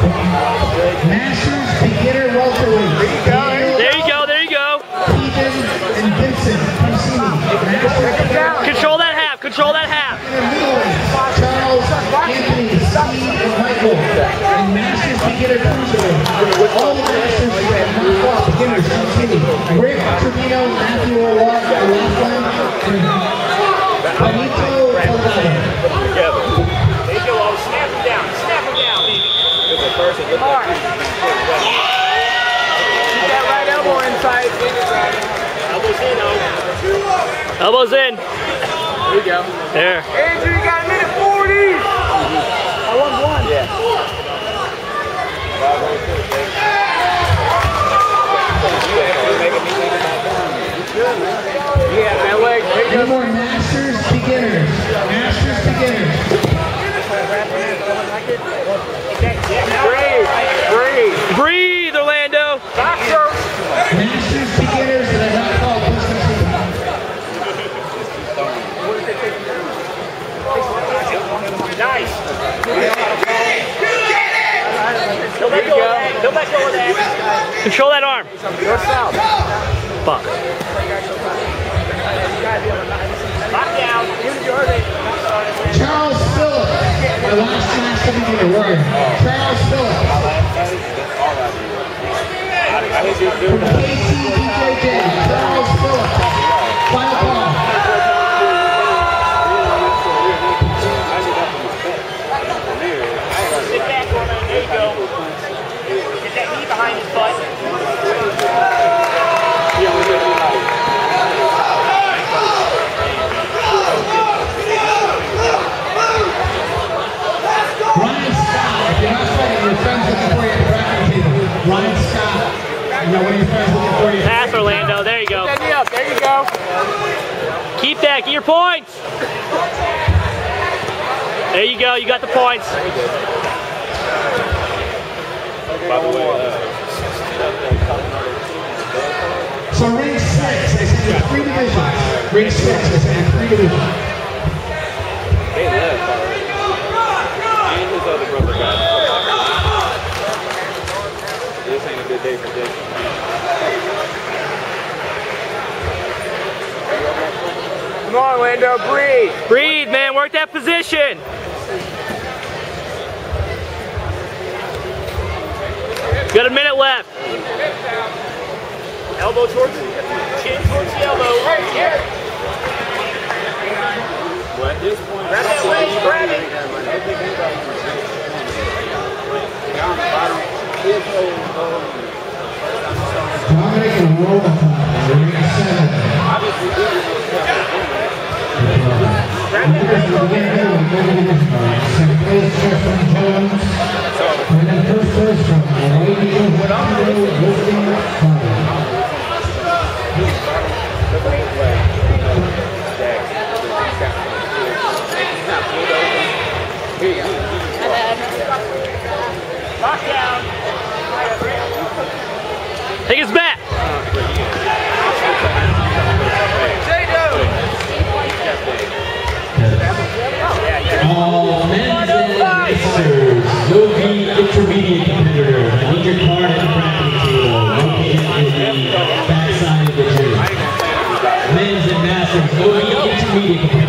Masters beginner welterweight. There you go, there you go. Ethan, and Vincent. Me. Control that half, control that half. Charles, Anthony, Steve, and Michael. And Masters beginner cruiserweight. All the Masters beginners. Me. Rick Trevino, Matthew O'Rourke, Keep that right elbow inside. Elbows in. Elbows in. There you go. There. Andrew, you got a minute 40. I won one. Yeah. Yeah, that leg. There you Any go. more Masters beginners? Masters beginners. Breathe. Breathe. Breathe, Orlando. Doctor. Masters beginners that are not called Wisconsin. Nice. Don't let go of that. Don't let go of that. Control that arm. South. Fuck. Lock down. Charles Phillips. My last master beginner word. Charles knee behind his butt. Ryan Scott. If you're not fighting, your friend's looking for you at the bracket table. Ryan Scott. You know, one your friends looking for you. Pass, Orlando. There you go. That knee up. There you go. Keep that. Get your points. There you go. You got the points. Uh, so ring six, they said there's three divisions. Ring six, they said there's three divisions. Hey, left! And his other brother got it. This ain't a good day for Jason. Come on, Orlando. Breathe. Breathe, man. Work that position. Got a minute left. Elbow towards chin towards the elbow. Right here. Well, at this point, Grab that wedge. Grab it. Dominic and Rosenthal, ring seven. Grab that leg. Second place, Justin Jones. And then first place from Take his back. All men's and masters, no-gi intermediate Men's and masters.